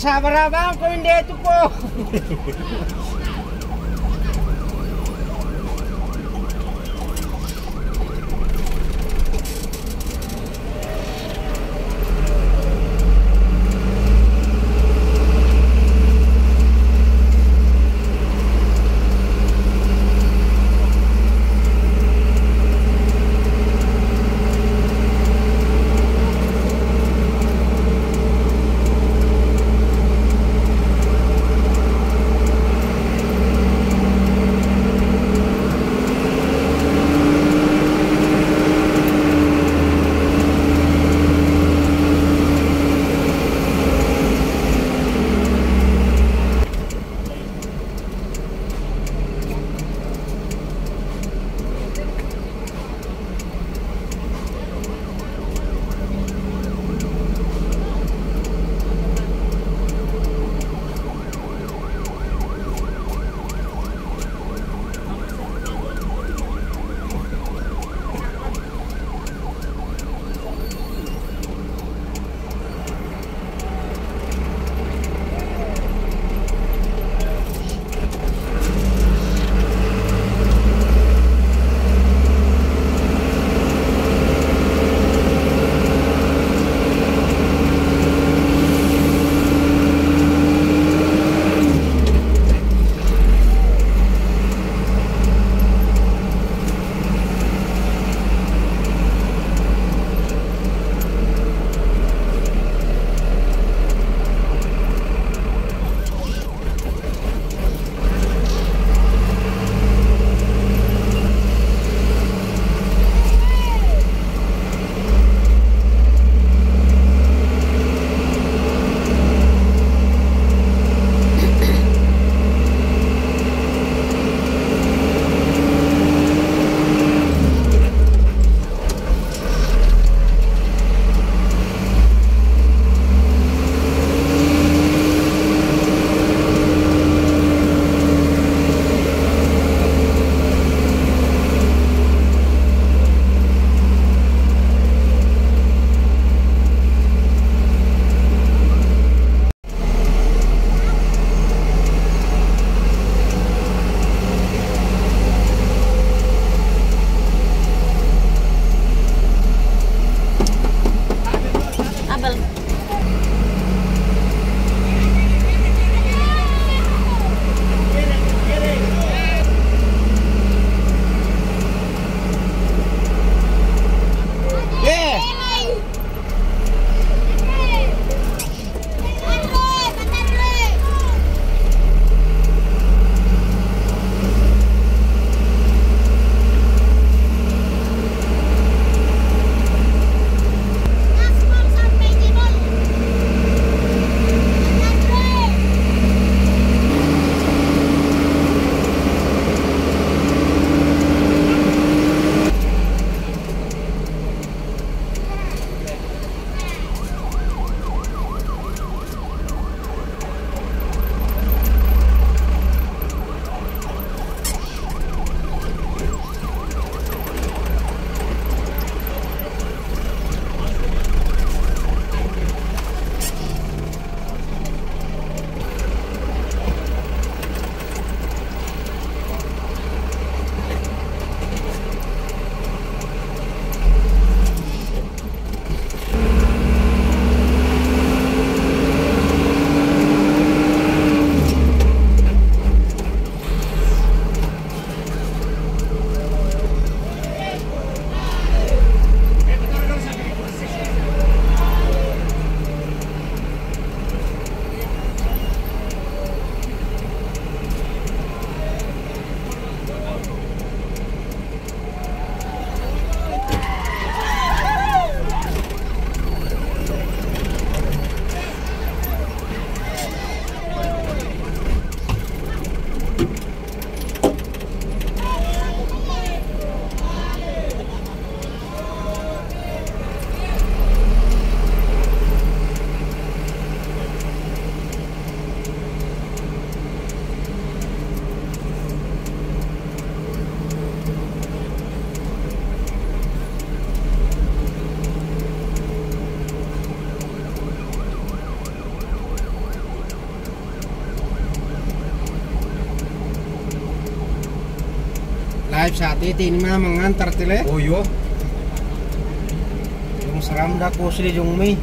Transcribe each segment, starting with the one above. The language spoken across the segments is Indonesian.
Sabar abang, kung hindi ito po. साथी तीन में मंगन तरतले ओयो तुम शराम दा कोसली जुंग में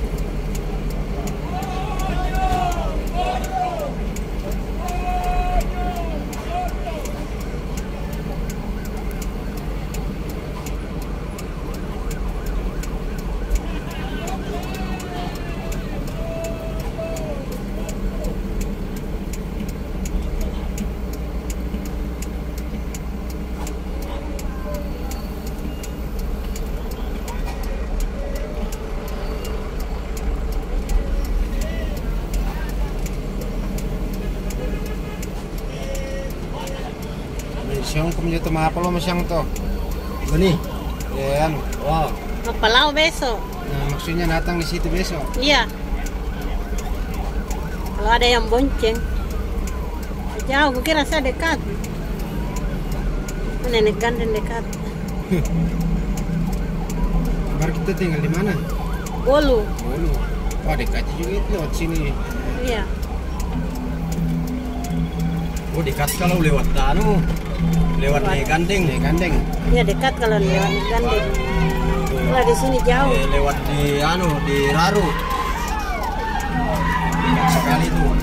yung may. Siyang kumyo tumapalo masyang to. Gani. Yan. Wow. Magpalaw beso. Nah, maksudnya datang di situ besok. Iya. Kalau ada yang bonceng. Jauh, gue kira saya dekat. Nenek gandeng dekat. Kabar kita tinggal di mana? Bolu. Bolu. Wah dekat juga itu lewat sini. Iya. Oh dekat kalau lewat anu. Lewat nih gandeng. Nih gandeng. Iya dekat kalau lewat gandeng. Kalau di sini jauh. Eh, lewat di anu di Raru. Dekat sekali tuh.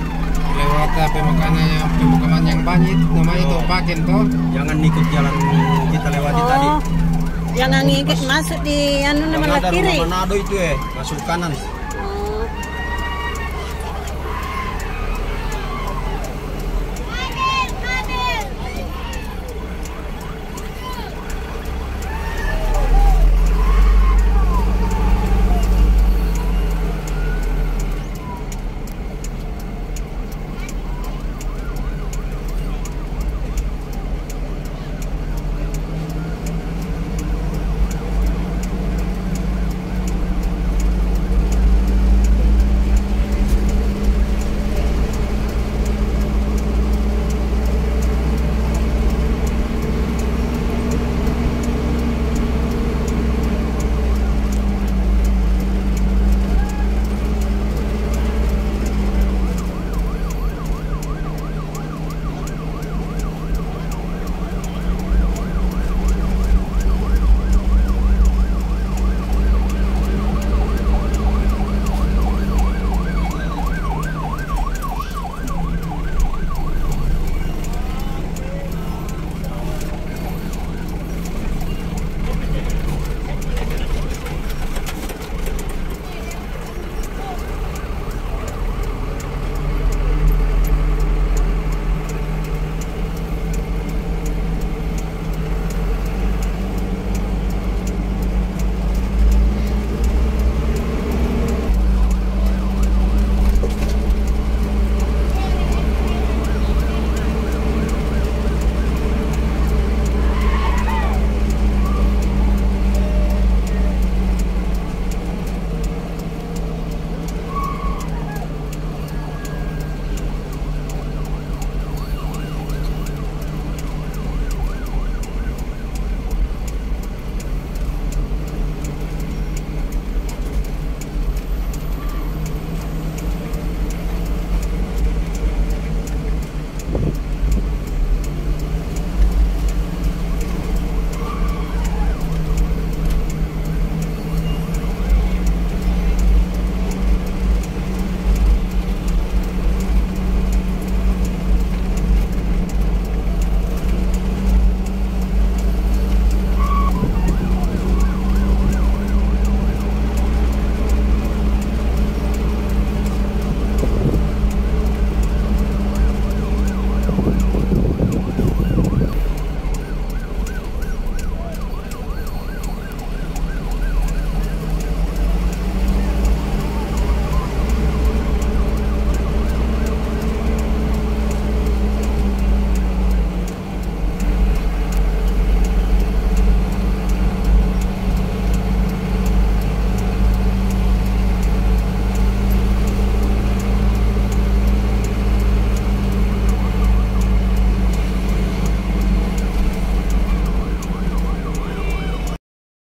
Lewat pemakaman yang pemakaman yang banyak namanya itu Oh. paken toh. Jangan ikut jalan kita lewati tadi. Oh, jangan ngikut masuk di anu nama ada kiri. Manado itu eh, masuk kanan.